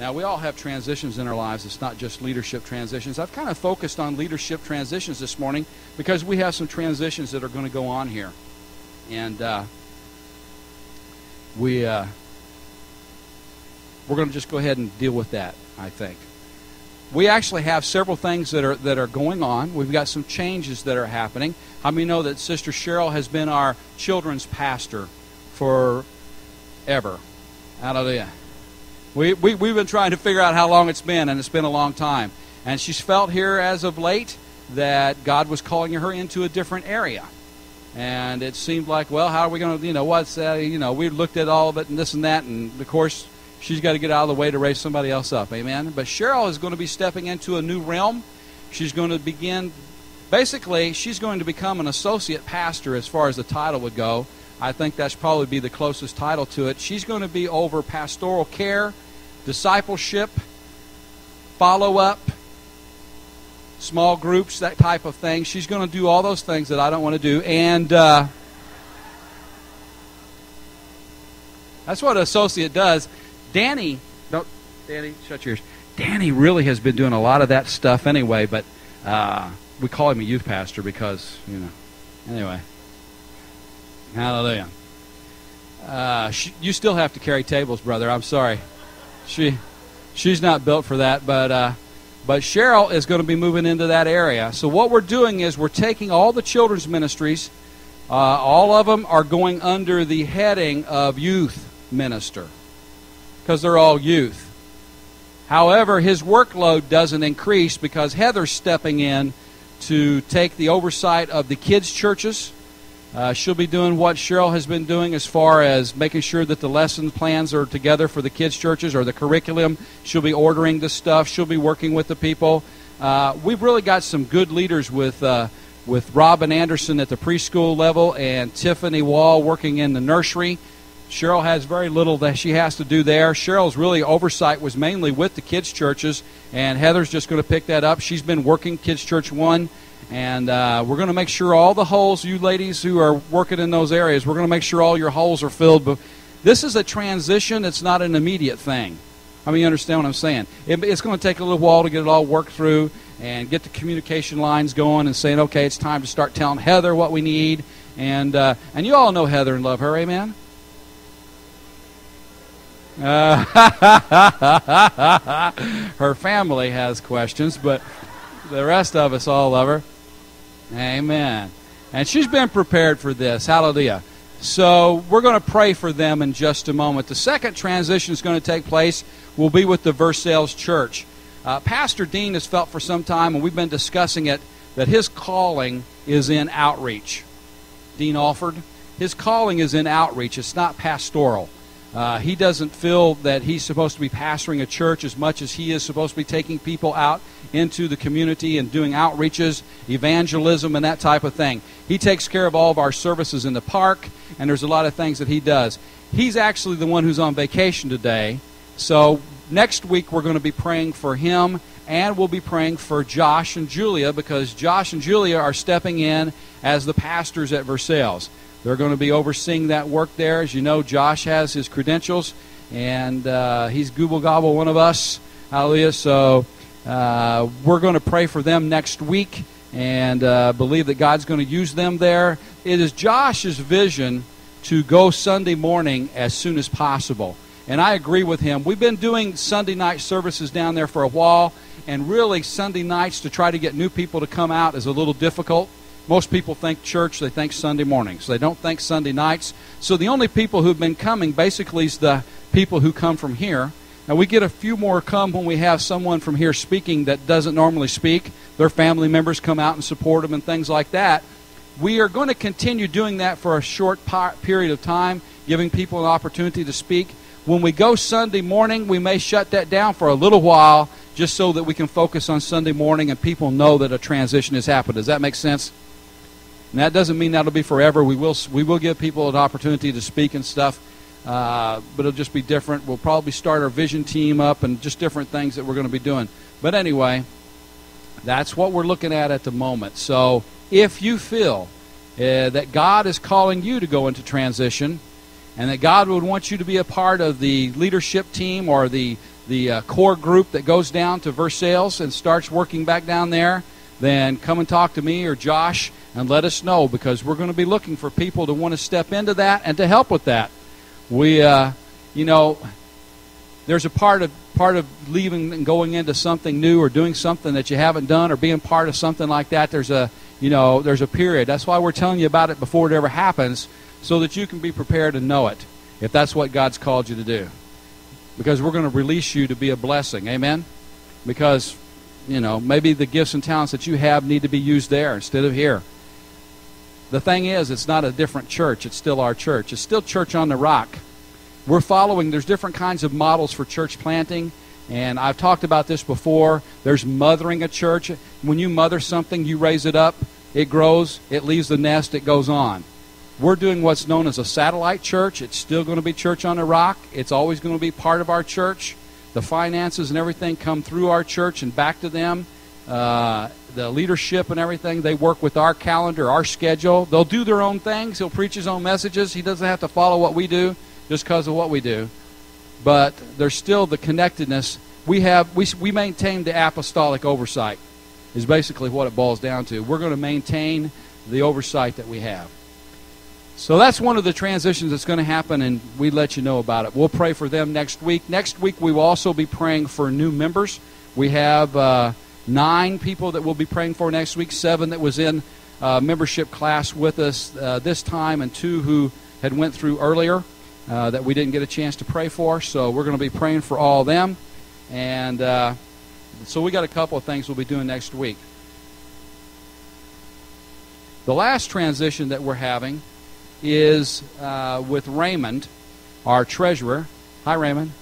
Now, we all have transitions in our lives. It's not just leadership transitions. I've kind of focused on leadership transitions this morning because we have some transitions that are going to go on here. And uh, we, uh, we're going to just go ahead and deal with that, I think. We actually have several things that are, that are going on. We've got some changes that are happening. How many know that Sister Cheryl has been our children's pastor forever? Hallelujah. We, we, we've been trying to figure out how long it's been, and it's been a long time. And she's felt here as of late that God was calling her into a different area. And it seemed like, well, how are we going to, you know, what's, uh, you know, we looked at all of it and this and that, and of course, she's got to get out of the way to raise somebody else up. Amen. But Cheryl is going to be stepping into a new realm. She's going to begin, basically, she's going to become an associate pastor as far as the title would go. I think that's probably be the closest title to it. She's going to be over pastoral care, discipleship, follow up, small groups, that type of thing. She's going to do all those things that I don't want to do. And uh, that's what an associate does. Danny, don't, Danny, shut your ears. Danny really has been doing a lot of that stuff anyway, but uh, we call him a youth pastor because, you know, anyway. Hallelujah. Uh, you still have to carry tables, brother. I'm sorry. She, she's not built for that, but uh, but Cheryl is going to be moving into that area. So what we're doing is we're taking all the children's ministries. Uh, all of them are going under the heading of youth minister because they're all youth. However, his workload doesn't increase because Heather's stepping in to take the oversight of the kids' churches uh, she'll be doing what Cheryl has been doing as far as making sure that the lesson plans are together for the kids' churches or the curriculum. She'll be ordering the stuff. She'll be working with the people. Uh, we've really got some good leaders with uh, with Robin Anderson at the preschool level and Tiffany Wall working in the nursery. Cheryl has very little that she has to do there. Cheryl's really oversight was mainly with the kids' churches, and Heather's just going to pick that up. She's been working Kids Church 1 and uh, we're going to make sure all the holes, you ladies who are working in those areas, we're going to make sure all your holes are filled. But this is a transition, it's not an immediate thing. I mean, you understand what I'm saying? It, it's going to take a little while to get it all worked through and get the communication lines going and saying, okay, it's time to start telling Heather what we need. And, uh, and you all know Heather and love her, amen? Uh, her family has questions, but the rest of us all love her. Amen. And she's been prepared for this. Hallelujah. So we're going to pray for them in just a moment. The second transition is going to take place will be with the Versailles Church. Uh, Pastor Dean has felt for some time, and we've been discussing it, that his calling is in outreach. Dean Alford, his calling is in outreach. It's not pastoral. Uh, he doesn't feel that he's supposed to be pastoring a church as much as he is supposed to be taking people out into the community and doing outreaches, evangelism, and that type of thing. He takes care of all of our services in the park, and there's a lot of things that he does. He's actually the one who's on vacation today. So next week we're going to be praying for him, and we'll be praying for Josh and Julia because Josh and Julia are stepping in as the pastors at Versailles. They're going to be overseeing that work there. As you know, Josh has his credentials, and uh, he's Google Gobble one of us. Hallelujah. So uh, we're going to pray for them next week and uh, believe that God's going to use them there. It is Josh's vision to go Sunday morning as soon as possible. And I agree with him. We've been doing Sunday night services down there for a while, and really, Sunday nights to try to get new people to come out is a little difficult. Most people think church, they think Sunday mornings. They don't think Sunday nights. So the only people who've been coming basically is the people who come from here. Now we get a few more come when we have someone from here speaking that doesn't normally speak. Their family members come out and support them and things like that. We are going to continue doing that for a short period of time, giving people an opportunity to speak. When we go Sunday morning, we may shut that down for a little while just so that we can focus on Sunday morning and people know that a transition has happened. Does that make sense? And that doesn't mean that'll be forever. We will we will give people an opportunity to speak and stuff, uh, but it'll just be different. We'll probably start our vision team up and just different things that we're going to be doing. But anyway, that's what we're looking at at the moment. So if you feel uh, that God is calling you to go into transition, and that God would want you to be a part of the leadership team or the the uh, core group that goes down to Versailles and starts working back down there, then come and talk to me or Josh and let us know because we're going to be looking for people to want to step into that and to help with that. We, uh, you know, there's a part of part of leaving and going into something new or doing something that you haven't done or being part of something like that. There's a, you know, there's a period. That's why we're telling you about it before it ever happens, so that you can be prepared to know it if that's what God's called you to do. Because we're going to release you to be a blessing. Amen. Because you know, maybe the gifts and talents that you have need to be used there instead of here. The thing is, it's not a different church. It's still our church. It's still Church on the Rock. We're following, there's different kinds of models for church planting. And I've talked about this before. There's mothering a church. When you mother something, you raise it up, it grows, it leaves the nest, it goes on. We're doing what's known as a satellite church. It's still going to be Church on the Rock. It's always going to be part of our church. The finances and everything come through our church and back to them. Uh, the leadership and everything, they work with our calendar, our schedule. They'll do their own things. He'll preach his own messages. He doesn't have to follow what we do just because of what we do. But there's still the connectedness. We have we, we maintain the apostolic oversight is basically what it boils down to. We're going to maintain the oversight that we have. So that's one of the transitions that's going to happen, and we let you know about it. We'll pray for them next week. Next week, we will also be praying for new members. We have uh, nine people that we'll be praying for next week, seven that was in uh, membership class with us uh, this time, and two who had went through earlier uh, that we didn't get a chance to pray for. So we're going to be praying for all of them. And uh, so we got a couple of things we'll be doing next week. The last transition that we're having is uh, with Raymond, our treasurer. Hi, Raymond.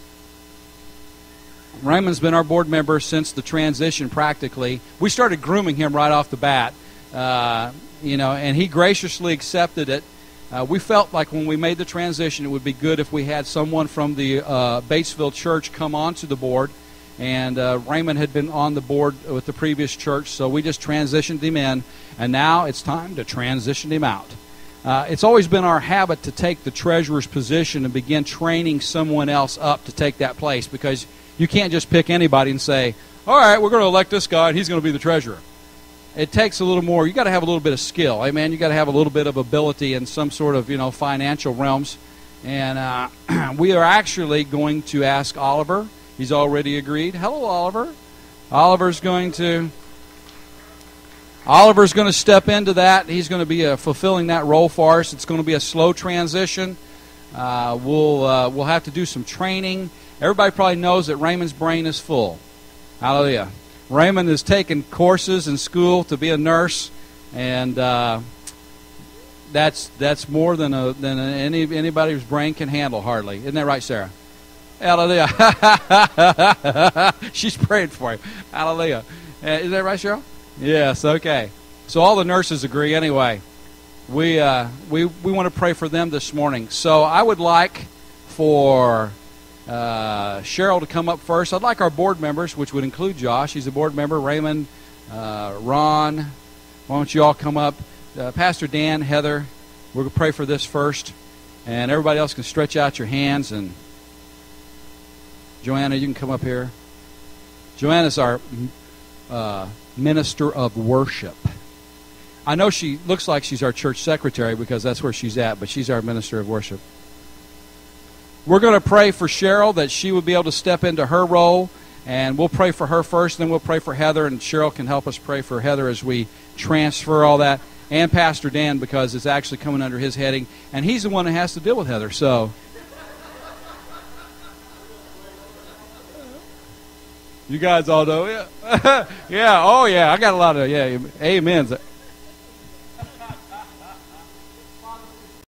Raymond's been our board member since the transition practically. We started grooming him right off the bat, uh, you know, and he graciously accepted it. Uh, we felt like when we made the transition, it would be good if we had someone from the uh, Batesville church come onto the board. And uh, Raymond had been on the board with the previous church, so we just transitioned him in. And now it's time to transition him out. Uh, it's always been our habit to take the treasurer's position and begin training someone else up to take that place because you can't just pick anybody and say, all right, we're going to elect this guy and he's going to be the treasurer. It takes a little more. You got to have a little bit of skill. Amen. You got to have a little bit of ability in some sort of, you know, financial realms. And uh, we are actually going to ask Oliver. He's already agreed. Hello, Oliver. Oliver's going to Oliver's going to step into that. He's going to be uh, fulfilling that role for us. It's going to be a slow transition. Uh, we'll uh, we'll have to do some training. Everybody probably knows that Raymond's brain is full. Hallelujah. Raymond has taken courses in school to be a nurse, and uh, that's that's more than a, than any anybody's brain can handle. Hardly, isn't that right, Sarah? Hallelujah. She's praying for you. Hallelujah. Uh, is that right, Cheryl? Yes, okay. So all the nurses agree anyway. We, uh, we, we want to pray for them this morning. So I would like for uh, Cheryl to come up first. I'd like our board members, which would include Josh. He's a board member. Raymond, uh, Ron. Why don't you all come up? Uh, Pastor Dan, Heather. We're going to pray for this first. And everybody else can stretch out your hands. And Joanna, you can come up here. Joanna's our uh, minister of worship. I know she looks like she's our church secretary because that's where she's at, but she's our minister of worship. We're going to pray for Cheryl that she would be able to step into her role, and we'll pray for her first, and then we'll pray for Heather, and Cheryl can help us pray for Heather as we transfer all that, and Pastor Dan because it's actually coming under his heading, and he's the one that has to deal with Heather. So You guys all know, yeah, yeah. Oh, yeah. I got a lot of yeah, amens.